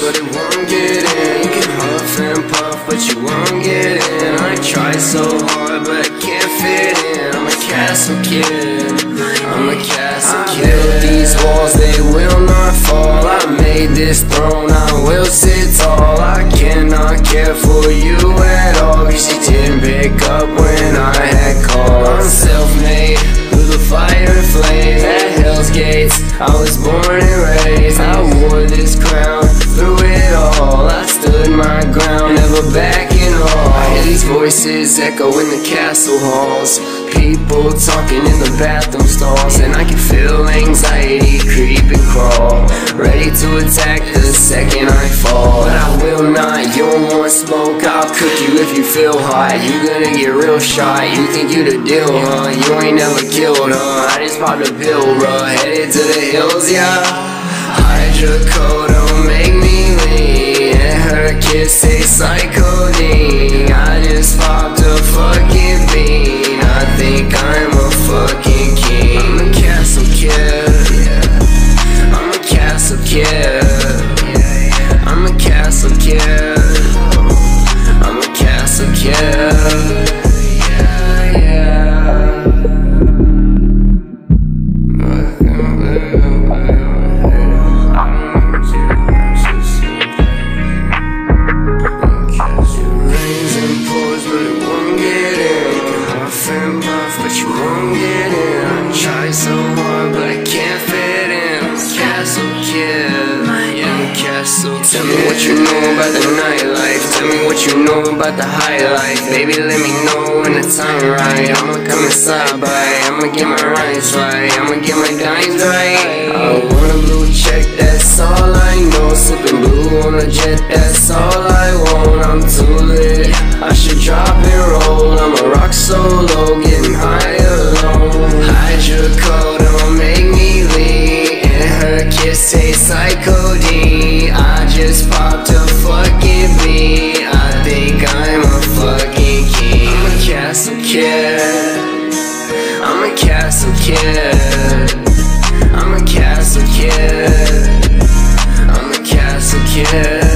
but it won't get in. You can huff and puff, but you won't get in. I try so hard, but I can't fit in. I'm a castle kid. I'm a castle kid. I built these walls, they will not fall. I made this throne, I will sit tall. I cannot care for you at all. Cause you didn't pick up when I had called. I'm self-made, through the fire and flames. At Hell's Gates, I was born and raised. I wore this crown voices echo in the castle halls. People talking in the bathroom stalls, and I can feel anxiety creep and crawl. Ready to attack the second I fall. But I will not, you don't want smoke, I'll cook you if you feel hot. You gonna get real shot, you think you the deal, huh? You ain't never killed, huh? I just popped a pill, bruh, headed to the hills, yeah. Hydrocodone kiss tastes like codeine. I just popped a fucking bean. Know about the nightlife. Tell me what you know about the high life. Baby, let me know when the time right. I'ma come inside by. I'ma get my rights right. I'ma get my dimes right. castle kid. I'm a castle kid. I'm a castle kid.